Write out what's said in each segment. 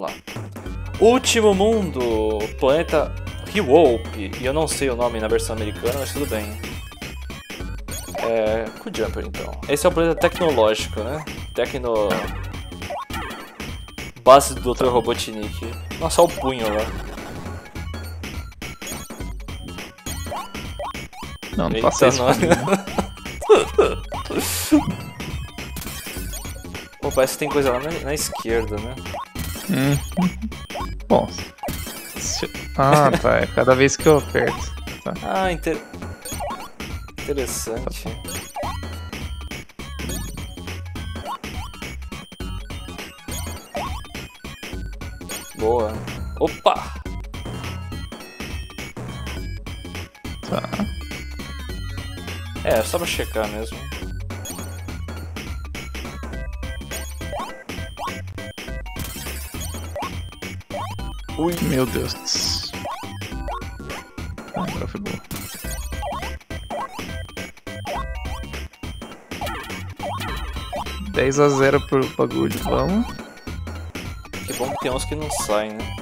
lá. Último mundo, planeta Rewope. E eu não sei o nome na versão americana, mas tudo bem. É. Jumper então. Esse é o planeta tecnológico, né? Tecno. Base do Dr. Robotnik. Nossa, olha o punho lá. Não, não Eita, faça isso não. comigo. Pô, parece que tem coisa lá na, na esquerda, né? Hum. Bom. se- Ah, tá. É cada vez que eu aperto. Tá. Ah, inter... interessante. Boa. Opa! Tá. É, só pra checar mesmo. Ui, meu Deus. Ah, agora foi boa. Dez a 0 pro bagulho, vamos. Que bom que tem uns que não saem, né?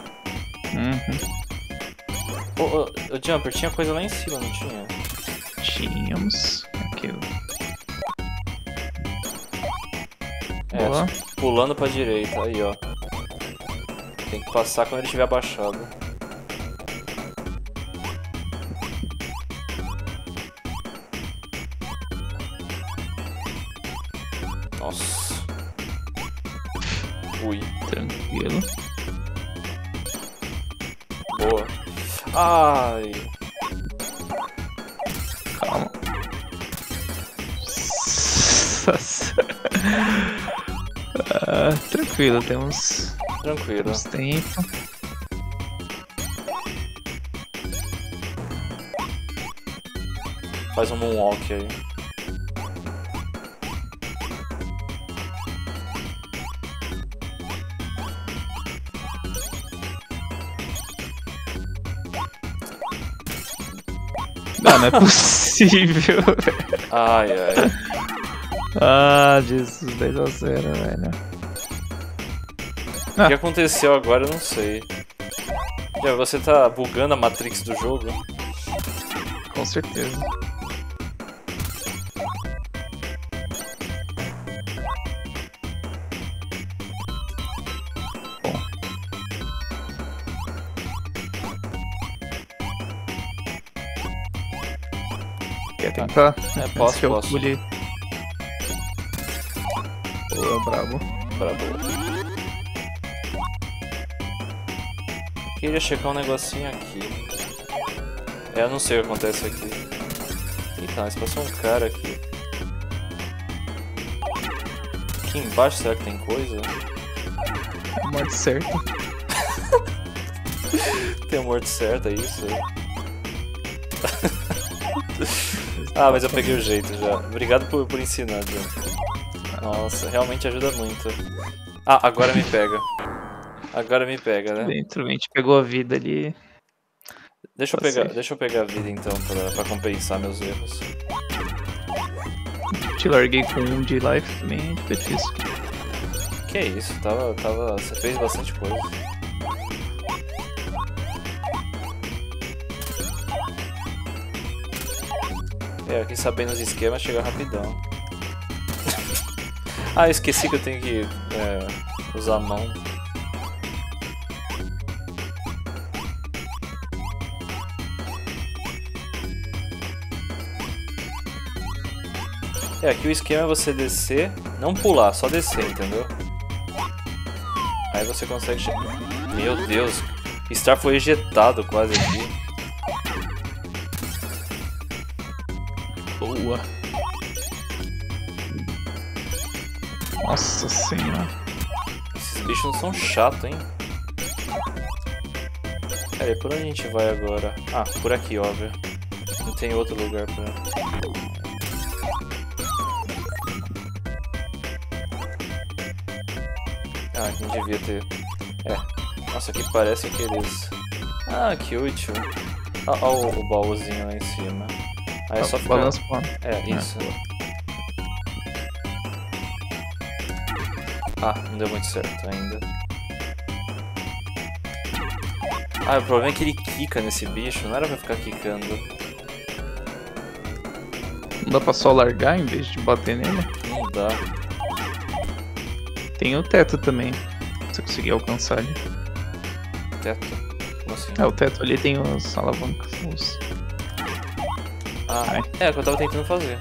Uhum. Ô, ô, ô, Jumper, tinha coisa lá em cima, não tinha? Tínhamos. Aquilo. É, Boa. pulando pra direita, aí ó. Tem que passar quando ele estiver abaixado. Nossa. Ui, Tranquilo. boa. Ai, Calma. Ah, tranquilo, temos, tranquilo. temos tempo. Faz um moonwalk aí. Não, não é possível. Ai, ai. ah, Jesus, 10 a 0, velho. O que aconteceu agora eu não sei. Já, você tá bugando a Matrix do jogo? Com certeza. Quer tentar? É, posso, que eu posso. pule. Boa, brabo. Brabo. Queria checar um negocinho aqui. É, eu não sei o que acontece aqui. Eita, mas passou um cara aqui. Aqui embaixo será que tem coisa? Morte certa. Tem morte certa, é isso? ah, mas eu peguei o jeito já. Obrigado por, por ensinar, John. Nossa, realmente ajuda muito. Ah, agora me pega. Agora me pega, né? Dentro, a gente pegou a vida ali. Deixa eu Tá pegar, deixa eu pegar a vida então pra, pra compensar meus erros. Te larguei com um de life também, fica difícil. Que é isso? Tava, tava, você fez bastante coisa. É, aqui sabendo os esquemas chega rapidão. ah, eu esqueci que eu tenho que é, usar a mão. É, aqui o esquema é você descer, não pular, só descer, entendeu? Aí você consegue chegar. Meu Deus, Star foi ejetado quase aqui. Boa. Nossa senhora. Esses bichos não são chatos, hein? Pera aí, por onde a gente vai agora? Ah, por aqui, óbvio. Não tem outro lugar pra. Não devia ter. É. Nossa, aqui parece aqueles. Ah, que útil. Olha o, o baúzinho lá em cima. Aí é só ficar. Balança pra... É, isso. Ah, não deu muito certo ainda. Ah, o problema é que ele quica nesse bicho, não era pra ficar quicando. Não dá pra só largar em vez de bater nele? Não dá. Tem o teto também. Conseguir alcançar ele. Teto. Como assim? É, o teto ali tem os alavancas. Os... Ah, Ai. é o que eu tava tentando fazer.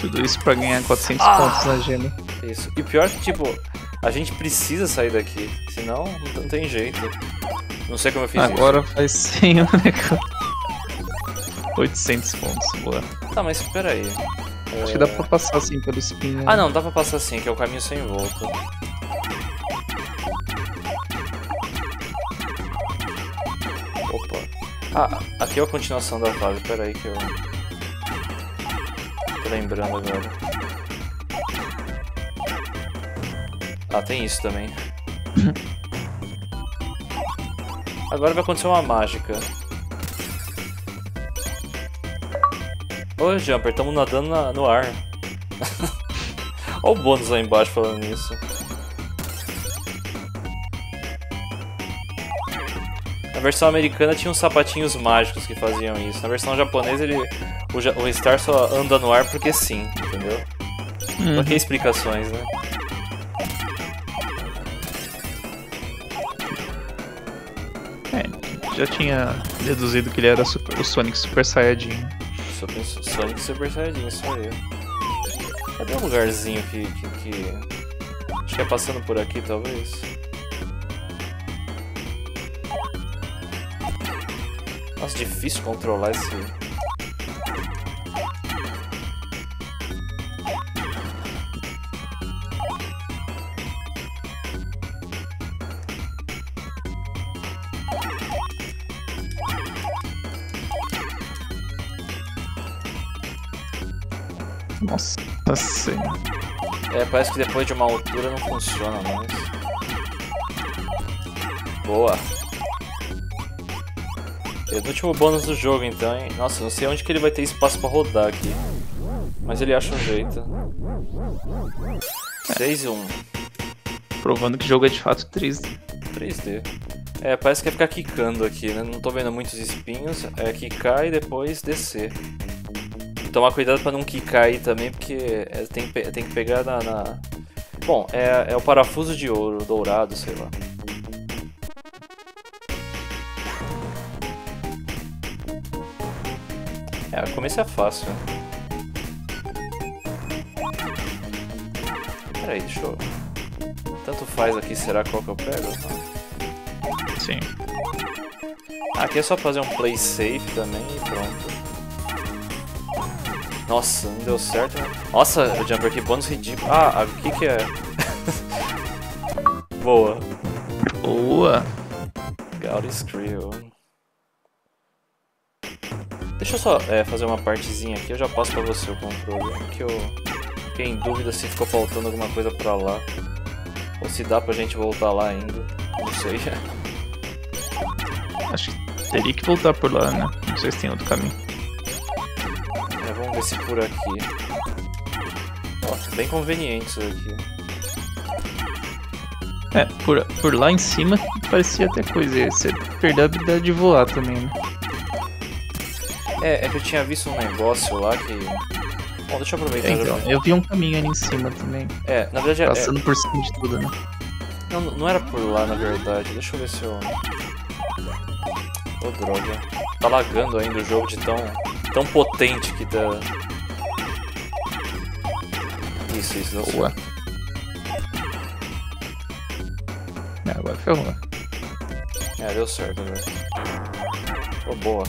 Tudo isso pra ganhar 400 Ah! pontos na gema. Isso. E pior é que, tipo, a gente precisa sair daqui. Senão, não tem jeito. Não sei como eu fiz Agora faz 100 o negócio. 800 pontos, boa. Tá, mas espera aí. Acho que dá pra passar assim pelo espinho. Ah, não, dá pra passar assim, que é o caminho sem volta. Opa. Ah, aqui é a continuação da fase, pera aí que eu... Tô lembrando agora. Ah, tem isso também. Agora vai acontecer uma mágica. Ô, Jumper, tamo nadando na- no ar. Olha o bônus lá embaixo falando nisso. Na versão americana tinha uns sapatinhos mágicos que faziam isso. Na versão japonesa ele, o, ja- o Star só anda no ar porque sim, entendeu? Uhum. Pra que explicações, né? É, já tinha deduzido que ele era super- o Sonic Super Saiyajin. Super, Sonic Super Saiyajin, aí. Cadê um lugarzinho que, que, que... Acho que é passando por aqui, talvez. Nossa, difícil controlar esse... parece que depois de uma altura não funciona mais. Boa. Penúltimo bônus do jogo, então, hein? Nossa, não sei onde que ele vai ter espaço pra rodar aqui. Mas ele acha um jeito. 6 e 1. Provando que o jogo é de fato 3D. 3D. É, parece que é ficar quicando aqui, né? Não tô vendo muitos espinhos. É quicar e depois descer. Tomar cuidado pra não quicar aí também, porque é, tem, tem que pegar na, na- Bom, é, é o parafuso de ouro, dourado, sei lá. É, o começo é fácil. né? Peraí, deixa eu... Tanto faz aqui, será qual que eu pego? Sim. Aqui é só fazer um play safe também e pronto. Nossa, não deu certo, né? Nossa, o Jumper, que bônus ridículo. Ah, aqui que é... Boa. Boa! Gaudi Skrill. Deixa eu só é, fazer uma partezinha aqui, eu já passo pra você o controle. Que eu fiquei em dúvida se ficou faltando alguma coisa pra lá. Ou se dá pra gente voltar lá ainda. Não sei. Acho que teria que voltar por lá, né? Não sei se tem outro caminho. É, vamos ver se por aqui. Ó, bem conveniente isso aqui. É, por, por lá em cima parecia até coisa. Você perdeu a habilidade de voar também, né? É, é que eu tinha visto um negócio lá que. Bom, deixa eu aproveitar. É, então, eu vi um caminho ali em cima também. É, na verdade é, Passando por cima de tudo, né? Não, não era por lá, na verdade. Deixa eu ver se eu... Ô, droga. Tá lagando ainda o jogo de tão... Tão potente que tá... Isso, isso, certo. Boa. É, agora ferrou. É, deu certo, velho. Ô, boa.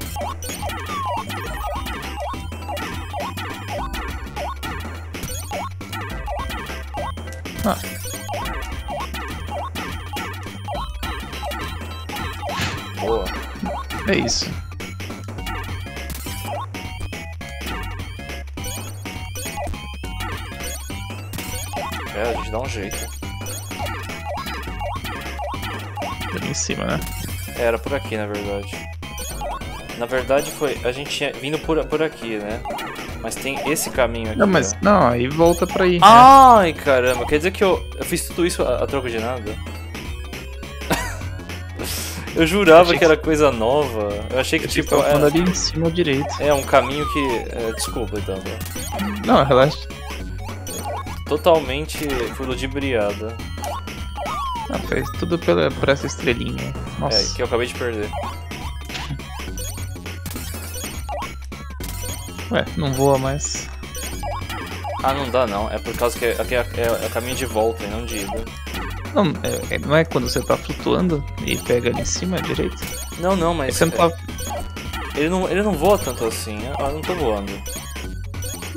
Ah, Boa. é isso. É, a gente dá um jeito. Ali em cima, né? Era por aqui, na verdade. Na verdade foi. A gente tinha vindo por, por aqui, né? Mas tem esse caminho aqui. Não, mas ó. não, aí volta pra aí. né? Ai, caramba, quer dizer que eu, eu fiz tudo isso a, a troco de nada? eu jurava Achei que era coisa nova. Eu achei que, Eu tipo, tava falando é, ali em cima direito. é um caminho que. é, desculpa, então. né? Não, relaxa. Totalmente fui ludibriada. Não, fez tudo pela, por essa estrelinha. É, Nossa. que eu acabei de perder. Ué, não voa mais. Ah, não dá não. É por causa que é, aqui é, é, é caminho de volta e não de ida. Não, é, é- não é quando você tá flutuando e pega ali em cima direito? Não, não, É mas. você não é, tá. ele, não, ele não voa tanto assim. Ah, não tô voando.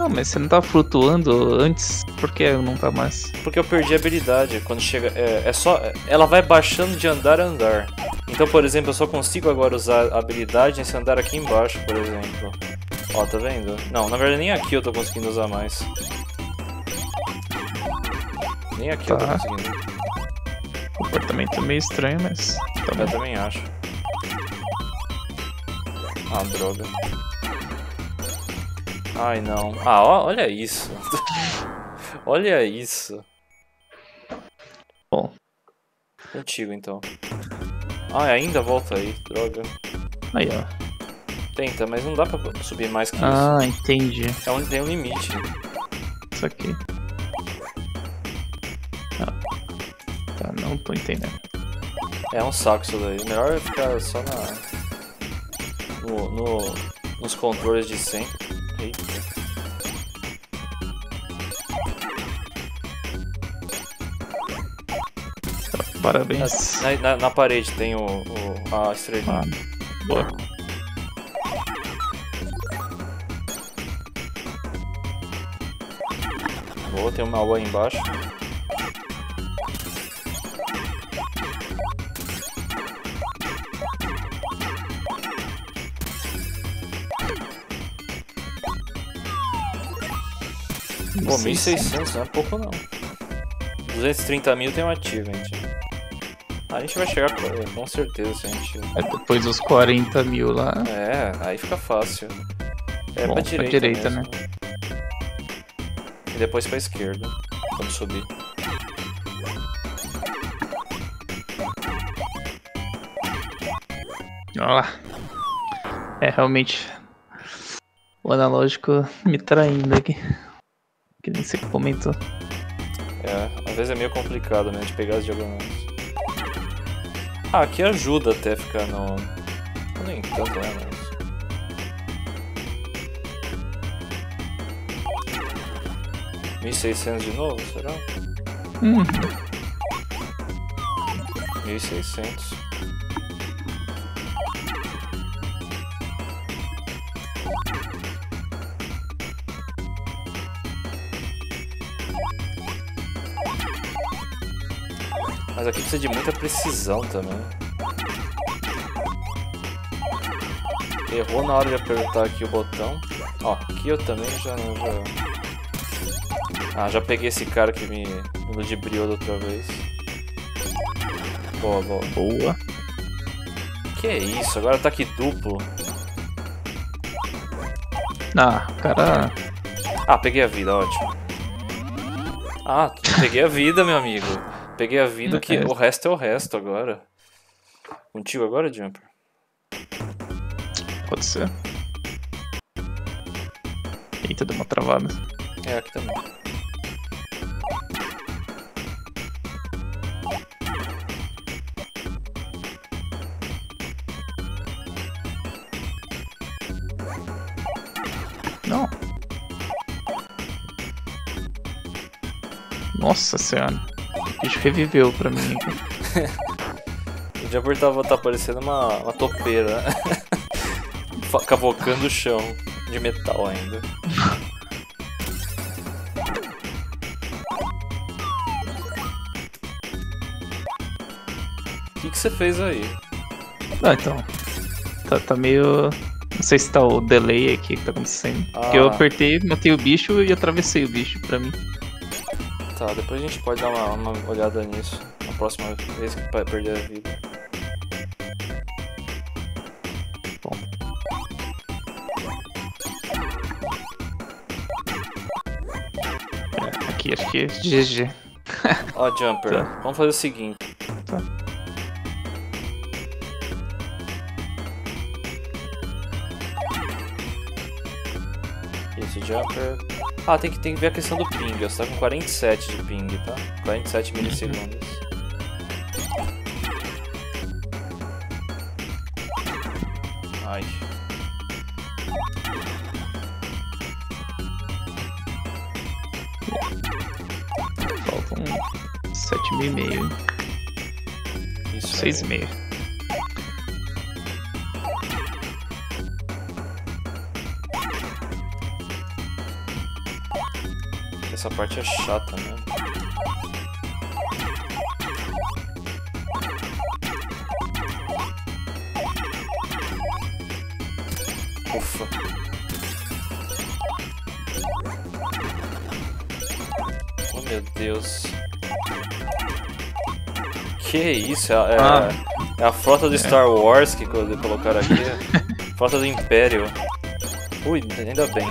Não, mas você não tá flutuando antes, por que não tá mais? Porque eu perdi a habilidade. Quando chega. É, é só. Ela vai baixando de andar a andar. Então, por exemplo, eu só consigo agora usar a habilidade nesse andar aqui embaixo, por exemplo. Ó, tá vendo? Não, na verdade nem aqui eu tô conseguindo usar mais. Nem aqui eu tô Tá. conseguindo. Comportamento meio estranho, mas. Tá Eu bom. também acho. Ah, droga. Ai, não. Ah, ó- olha isso. olha isso. Bom, Contigo, então. Ah, ainda volta aí. Droga. aí ó. Tenta, mas não dá pra subir mais que isso. Ah, entendi. É um, tem um limite. Isso aqui. Ah. Tá, não tô entendendo. É um saco isso daí. Melhor é ficar só na. No, no- nos controles de sempre. Parabéns. Na, na- na parede tem o, o- a estrelinha. Ah, boa. Boa, tem uma água aí embaixo. Pô, 1600 não é pouco não. 230 mil tem um achievement. A gente vai chegar com, com certeza se a gente. É, depois dos 40 mil lá. É, aí fica fácil. É Bom, pra pra direita, direita, mesmo. E depois pra esquerda, quando subir. Olha lá. É realmente. O analógico me traindo aqui. Comentou. É, às vezes é meio complicado mesmo de pegar as diagonais. Ah, aqui ajuda até ficar no. Nem tanto, né? Mas... Mil seiscentos de novo, será? Hum, Mil seiscentos. Mas aqui precisa de muita precisão também. Errou na hora de apertar aqui o botão. Ó, aqui eu também já. já... Ah, já peguei esse cara que me, ludibriou da outra vez. Boa, boa. boa. Que é isso? Agora tá aqui duplo. Ah, cara. Ah, peguei a vida, ótimo. Ah, peguei a vida, meu amigo. Peguei a vida que É. o resto é o resto agora. Contigo agora, Jumper? Pode ser. Eita, deu uma travada. É, aqui também. Não. Nossa senhora. Bicho reviveu pra mim. O Jumper tava, tá parecendo uma, uma topeira. Cavocando o chão de metal ainda. O que que você fez aí? Ah, então. Tá, tá meio. Não sei se tá o delay aqui que tá acontecendo. Porque eu Ah. apertei, matei o bicho e atravessei o bicho pra mim tá, depois a gente pode dar uma, uma olhada nisso na próxima vez que vai perder a vida. Bom. É, aqui acho que é GG. Ó, Jumper, tá. vamos fazer o seguinte. Tá. Isso, Jumper. Ah, tem que, tem que ver a questão do ping. Você tá com 47 de ping, tá? 47 milissegundos. Ai. Faltam 7,5. Isso aí. 6,5. Essa parte é chata, né? Ufa. Oh meu Deus. Que isso? É, é- Ah. é a frota do Star Wars que colo- colocaram aqui. frota do Império. Ui, ainda bem.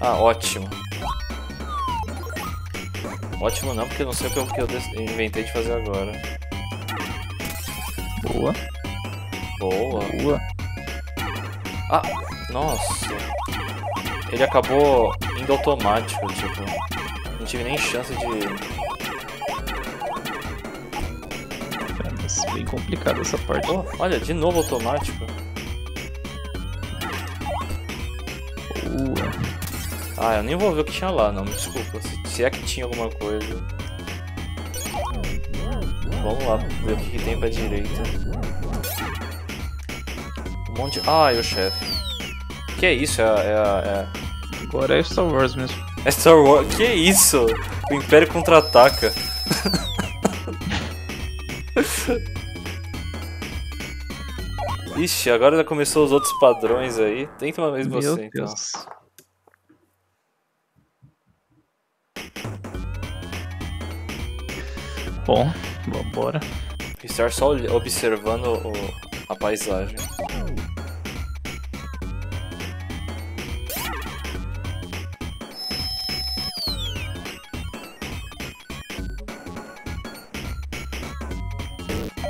Ah, ótimo. Ótimo não, porque eu não sei o que eu, inventei de fazer agora. Boa, Boa. boa. Ah, nossa. Ele acabou indo automático, tipo. Não tive nem chance de. É, mas bem complicada essa parte. Oh, olha, de novo automático. Ah, eu nem vou ver o que tinha lá, não, me desculpa. Se, se é que tinha alguma coisa. Vamos lá, ver o que, que tem pra direita. Um monte de. Ah, e o chefe. Que é isso? É, a- é, é, Agora é Star Wars mesmo. é Star Wars. Que é isso? O Império contra-ataca. Ixi, agora já começou os outros padrões aí. Tenta uma vez Meu você, então. Bom, vambora. Estar só observando o- a paisagem.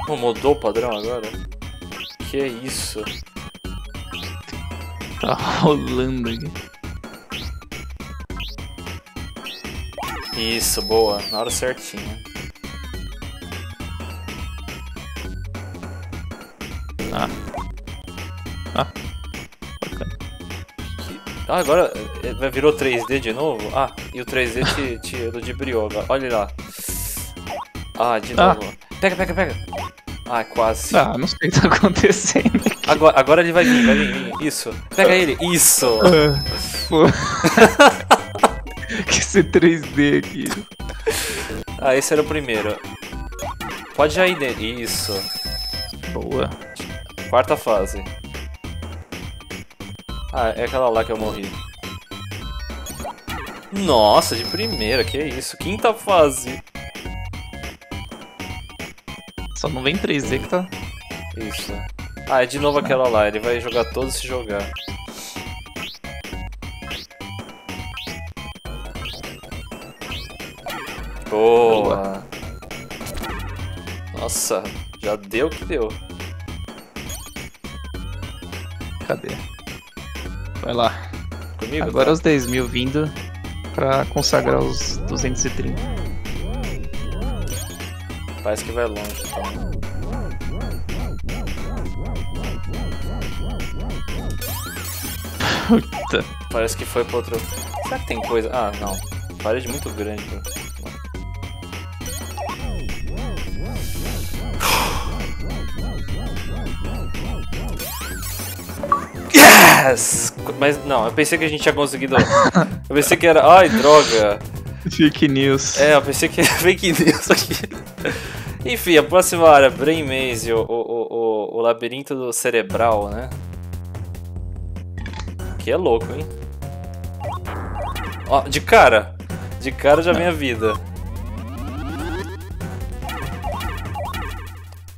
Oh, mudou o padrão agora? Que isso? Tá rolando aqui. Isso, boa. Na hora certinha. Ah, agora eh, vai- virou 3D de novo? Ah, e o 3D te, te ludibriou agora. Olha lá. Ah, de Ah. novo. Pega, pega, pega. Ah, quase. Ah, não sei o que tá acontecendo aqui. Agora, agora ele vai vir, vai vir. Isso. Pega ele. Isso. Ah, que esse 3D aqui. Ah, esse era o primeiro. Pode já ir nele. Isso. Boa. Quarta fase. Ah, é aquela lá que eu morri. Nossa, de primeira, que isso. Quinta fase. Só não vem 3D que tá. Isso. Ah, é de novo aquela lá. Ele vai jogar todos se jogar. Boa. Nossa, já deu o que deu. Cadê? Vai lá. Comigo? Agora tá? os 10 mil vindo pra consagrar os 230. Parece que vai longe, então. Puta. Parece que foi pra outro. Será que tem coisa? Ah, não. Parede muito grande. pra- Yes! Mas não, eu pensei que a gente tinha conseguido. Eu pensei que era. Ai, droga! Fake news. É, eu pensei que era fake news aqui. Enfim, a próxima área, Brain Maze, o, o, o, o, labirinto do cerebral, né? Que é louco, hein? Ó, de cara! De cara já vem a vida.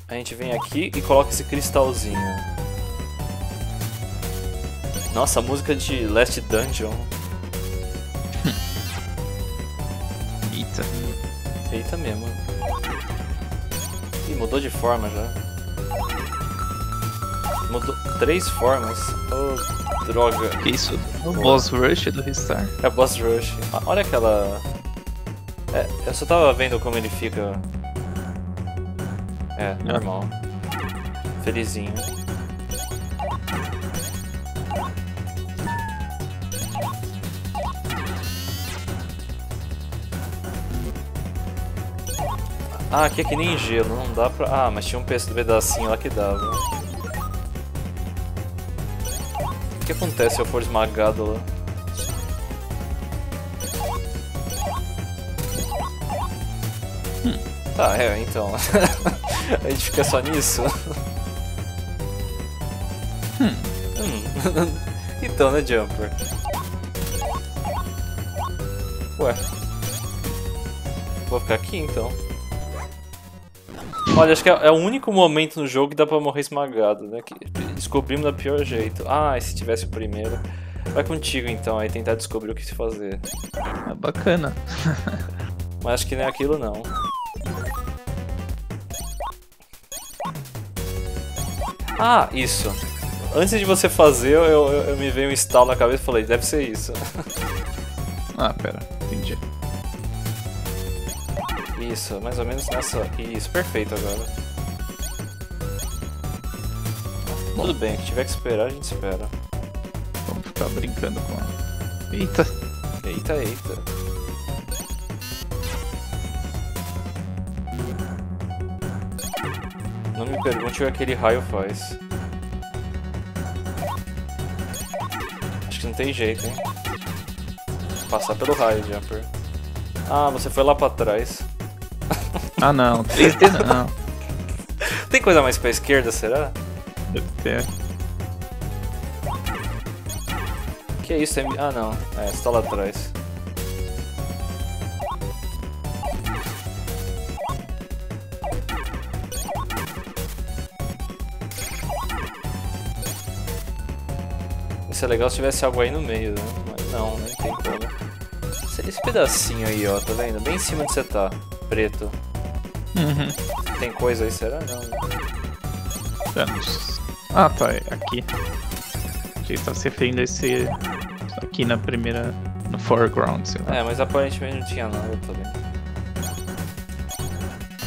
A gente vem aqui e coloca esse cristalzinho. Nossa, a música de Last Dungeon. Eita. Eita mesmo. Ih, mudou de forma já. Mudou três formas. Oh, droga. Que isso? O boss Rush do Restart? É Boss Rush. Ah, olha aquela... É, eu só tava vendo como ele fica... É, ah. normal. Felizinho. Ah, aqui é que nem gelo, não dá pra. Ah, mas tinha um pe- pedacinho lá que dava. O que acontece se eu for esmagado lá? Tá, é, então. a gente fica só nisso. Hum. então, né, Jumper? Ué. Vou ficar aqui então. Olha, acho que é, é o único momento no jogo que dá pra morrer esmagado, né? Que descobrimos da pior jeito. Ah, e se tivesse o primeiro? Vai contigo então, aí tentar descobrir o que se fazer. É bacana. Mas acho que não é aquilo não. Ah, isso. Antes de você fazer, eu, eu, eu me veio um estalo na cabeça e falei, deve ser isso. Ah, pera. Isso, mais ou menos nessa. Isso, perfeito agora. Tudo bem, se tiver que esperar, a gente espera. Vamos ficar brincando com a... Eita. Eita, eita. Não me pergunte o que aquele raio faz. Acho que não tem jeito, hein? Passar pelo raio, Jumper. Ah, você foi lá pra trás. Ah, não. 3D não. Tem coisa mais pra esquerda, será? Deve ter. Que isso? Tem... Ah, não. É, você tá lá atrás. Isso é legal se tivesse algo aí no meio, né? Mas não, nem tem como. Esse- Esse pedacinho aí, ó, tá vendo? Bem em cima de você tá, preto. Uhum. Tem coisa aí, será? Não. Vamos. Ah, tá. É aqui. Que tá se referindo a esse... Aqui na primeira... No foreground, sei lá. É, mas aparentemente não tinha nada também.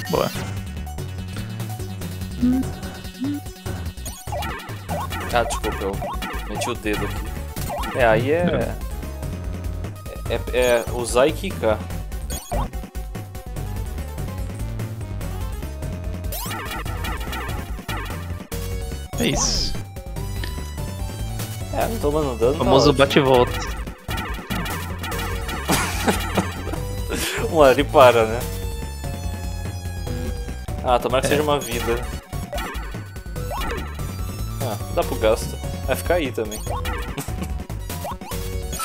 Boa. Ah, desculpa, eu meti o dedo aqui. É, aí é. É, é usar e quicar. É isso. É, não tomando dano. Tá famoso ótimo. bate e volta. Uma hora ele para, né? Ah, tomara que seja uma vida. Ah, dá pro gasto. Vai ficar aí também.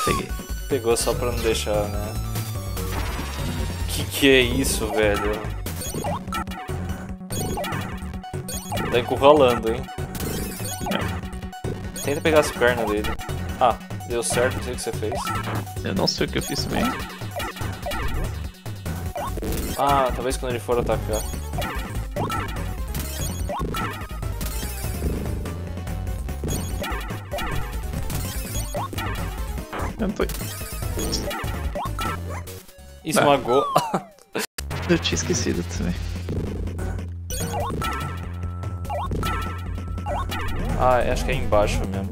Peguei. Pegou só pra não deixar, né? Que que é isso, velho? Tá encurralando, hein? Tenta pegar as pernas dele. Ah, deu certo, não sei o que você fez. Eu não sei o que eu fiz bem. Ah, talvez quando ele for atacar. Eu, tô... Esmagou. eu tinha esquecido também. Ah, acho que é embaixo mesmo.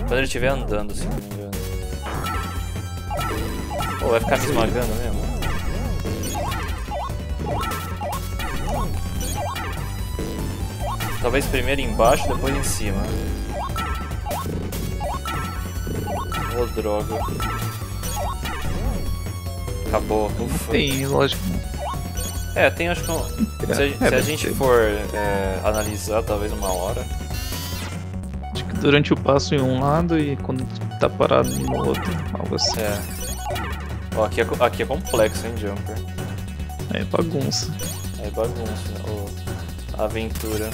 Quando ele estiver andando, se não me engano. Pô, vai ficar me esmagando mesmo? Talvez primeiro embaixo, depois em cima. Ô, droga. Acabou, ufa. Tem, lógico. É, tem acho que um... Se, a- se a deve gente for é, analisar, talvez uma hora. Acho que durante o passo em um lado e quando tá parado no outro. Algo assim. É. Ó, aqui é, aqui é complexo, hein, Jumper? É bagunça. É bagunça, né? Ô, aventura.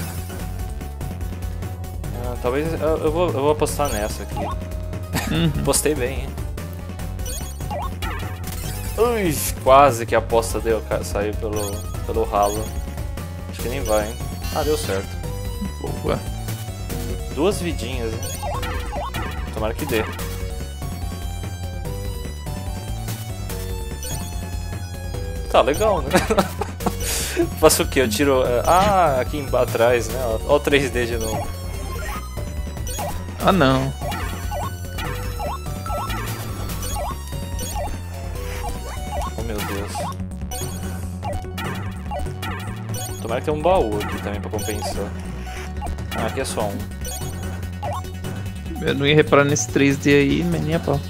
Ah, talvez eu, eu vou, eu vou apostar nessa aqui. Uhum. Postei bem, hein? Ui, quase que a aposta deu, cara, saiu pelo, pelo ralo. Acho que nem vai, hein? Ah, deu certo. Boa. Duas vidinhas, né? Tomara que dê. Tá legal, né? Faço o que? Eu tiro. Ah, aqui atrás, né? Olha o 3D de novo. Ah não. Tomara que tenha um baú aqui também pra compensar. Ah, aqui é só um. Eu não ia reparar nesse 3D aí, mas nem a pau.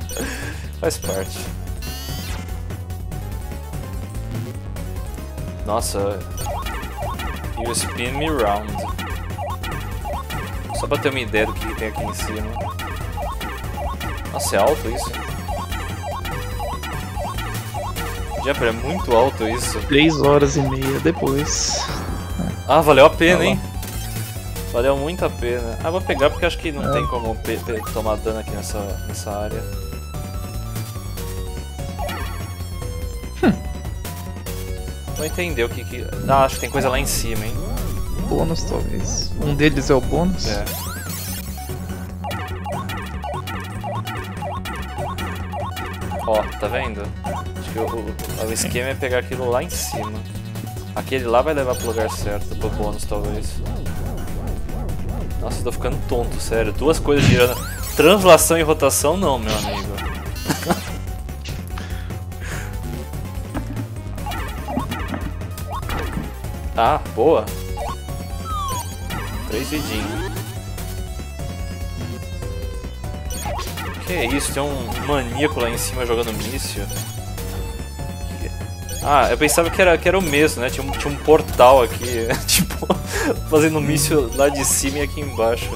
Faz parte. Nossa. You spin me round. Só pra ter uma ideia do que tem aqui em cima. Nossa, é alto isso? Jumper, é muito alto isso. 3 horas e meia depois. Ah, valeu a pena, Tá hein? Valeu muito a pena. Ah, vou pegar porque acho que não É. tem como tomar dano aqui nessa, nessa área. Hum. Vou entender o que que... Ah, acho que tem coisa lá em cima, hein? Bônus, talvez. Um deles é o bônus. É. Ó, tá vendo? O- o esquema é pegar aquilo lá em cima. Aquele lá vai levar pro lugar certo, pro bônus talvez. Nossa, eu tô ficando tonto, sério. Duas coisas girando. Translação e rotação não, meu amigo. ah, boa. Três vidinhos. Que isso, tem um maníaco lá em cima jogando míssil. Ah, eu pensava que era, que era o mesmo, né? Tinha um, tinha um portal aqui, tipo, fazendo míssil lá de cima e aqui embaixo.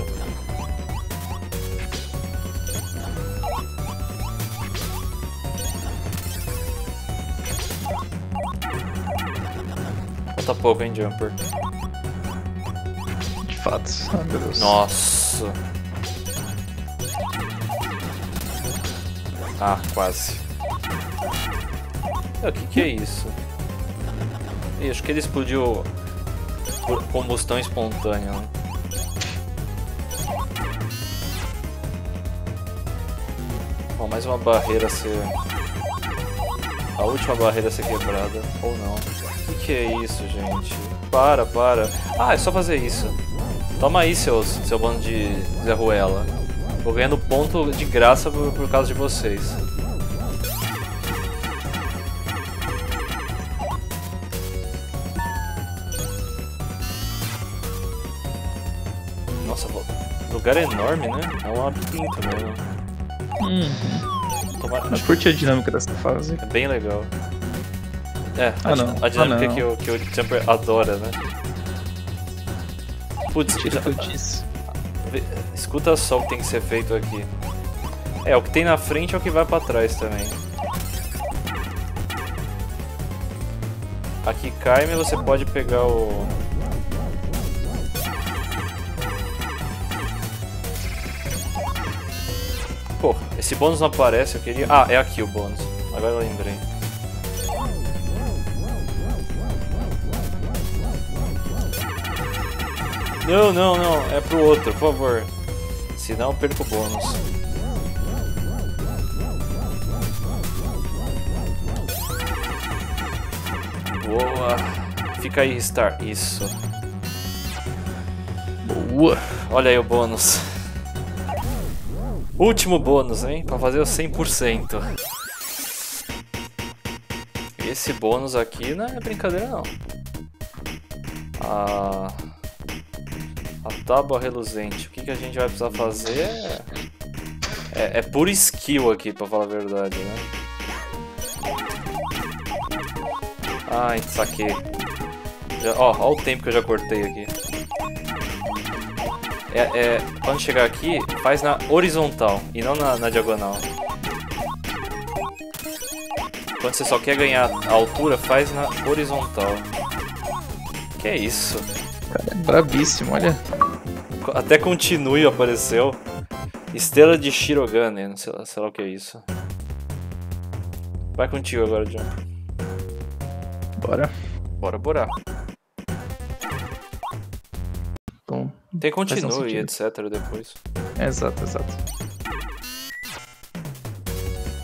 Falta pouco, hein, Jumper? De fato. Ai meu Deus. Nossa. Ah, quase. Ah, O que, que é isso? Acho que ele explodiu por combustão espontânea. né? Bom, mais uma barreira a ser. A última barreira a ser quebrada. Ou não. O que, que é isso, gente? Para, para. Ah, é só fazer isso. Toma aí, seus, seu bando de Zé Ruela. Tô ganhando ponto de graça por, por causa de vocês. Nossa, vo- lugar enorme, né? É um labirinto mesmo. Hum, Toma- eu curti a dinâmica dessa fase. É bem legal. É, a, Ah, di- não. a dinâmica Ah, não. que, o, que o Jumper adora, né? Putz, Tira já- o que eu disse. Escuta só o que tem que ser feito aqui. É, o que tem na frente é o que vai pra trás também. Aqui cai, mas você pode pegar o... esse bônus não aparece, eu queria... Ah, é aqui o bônus. Agora eu lembrei. Não, não, não, é pro outro, por favor. Senão eu perco o bônus. Boa. Fica aí, Star. Isso. Boa. Olha aí o bônus. Último bônus, hein? Pra fazer o 100%. Esse bônus aqui não é brincadeira, não. A... A tábua reluzente. O que, que a gente vai precisar fazer é... É, é puro skill aqui, pra falar a verdade, né? Ai, saquei. Já, ó, ó o tempo que eu já cortei aqui. É, é, quando chegar aqui, faz na horizontal e não na, na diagonal. Quando você só quer ganhar a altura, faz na horizontal. Que é isso? Cara, é brabíssimo, olha. Até continue apareceu. Estrela de Shirogane, não sei, lá- sei lá o que é isso. Vai contigo agora, John. Bora. Bora, bora. Tem continue, sentido. etc. depois. exato, exato.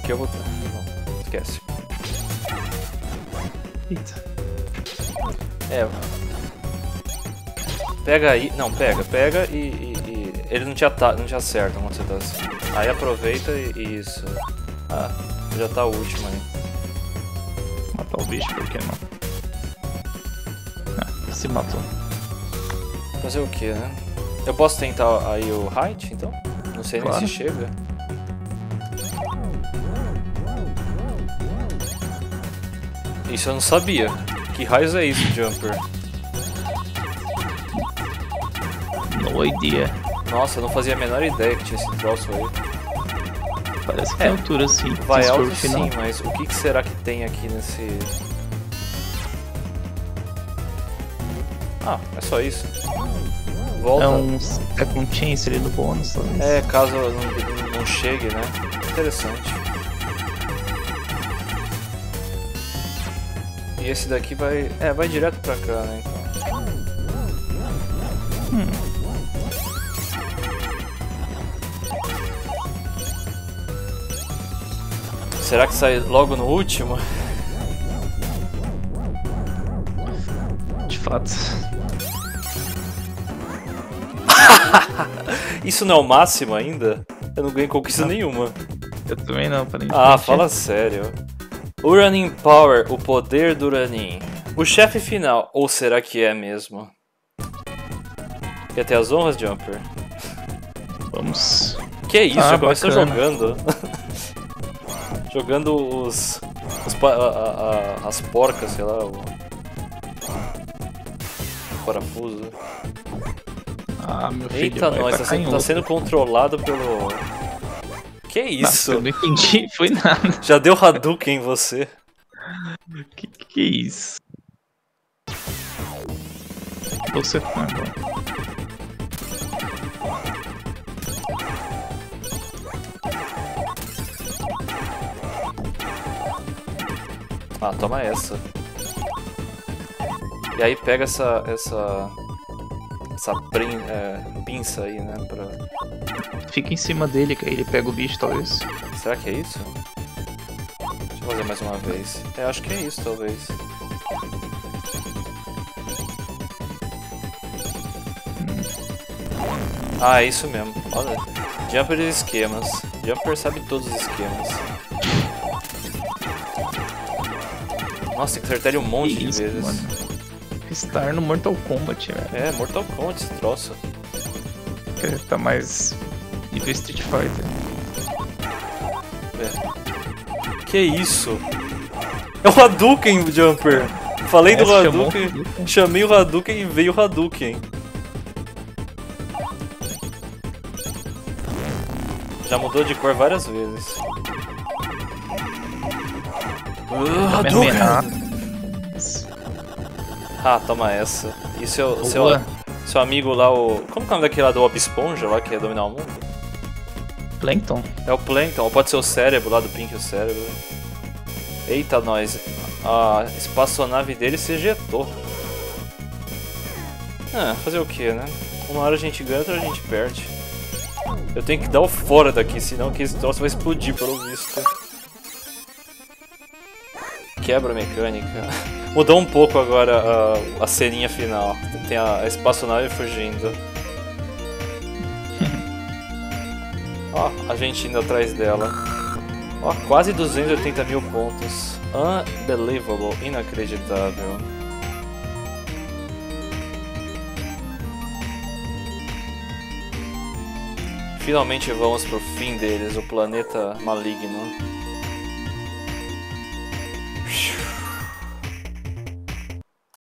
Que eu vou. Não, esquece. Eita. É. Pega aí. Não, pega, pega e. e- e- Ele não te, ata... não te acerta quando você tá assim. Aí aproveita e, e isso. Ah, já tá o último aí. Matar o bicho, por que não? Ah, se matou. Fazer o que, né? Eu posso tentar aí o height, então? Não sei nem Claro. se chega. Isso eu não sabia. Que raios é isso, Jumper? No idea. Nossa, eu não fazia a menor ideia que tinha esse troço aí. Parece que tem altura sim. É. Vai alto sim, mas o que, que será que tem aqui nesse... Ah, é só isso. Volta. É um second chance ali no bônus, talvez. É, caso não, não chegue, né? Interessante. E esse daqui vai. É, vai direto pra cá, né? Então. Será que sai logo no último? De fato. Isso não é o máximo ainda? Eu não ganhei conquista nenhuma. Eu também não, aparentemente. Ah, fala sério. Uranin Power, o poder do Uranin. O chefe final, ou será que é mesmo? Quer ter as honras, Jumper? Vamos. Que isso, Ah, bacana. jogando. jogando os. os a- a- as porcas, sei lá, o. o parafuso. Ah, meu filho. Eita, nós, tá, tá sendo controlado pelo. Que Nossa, isso? eu não entendi, foi nada. Já deu Hadouken em você. Que que é isso? Você. Bom. Ah, toma essa. E aí pega essa. essa. Essa prin, é, pinça aí, né? Pra... Fica em cima dele, que aí ele pega o bicho, talvez. Será que é isso? Deixa eu fazer mais uma vez. É, acho que é isso, talvez. Ah, é isso mesmo. Olha. Jumper e esquemas. Jumper sabe todos os esquemas. Nossa, tem que acertar ele um monte de vezes. mano. Estar no Mortal Kombat, velho. É, Mortal Kombat esse troço. Que Tá mais nível Street Fighter. É. Que isso? É o Hadouken, Jumper! Falei do É, chamou Hadouken, Hadouken. chamei o Hadouken e veio o Hadouken. Já mudou de cor várias vezes. Uh, Hadouken! Ah, toma essa. E seu, seu, seu amigo lá, o. Como que é o nome daquele lá do Bob Esponja lá que ia dominar o mundo? Plankton. É o Plankton, ou pode ser o cérebro lá do Pink, o cérebro. Eita, nós. A espaçonave dele se ejetou. Ah, fazer o que, né? Uma hora a gente ganha, outra a gente perde. Eu tenho que dar o fora daqui, senão que esse troço vai explodir, pelo visto. Quebra mecânica. Mudou um pouco agora a, a ceninha final. Tem a, a espaçonave fugindo. Ó, a gente indo atrás dela. Ó, quase 280 mil pontos. Unbelievable, inacreditável. Finalmente vamos pro fim deles, o planeta maligno.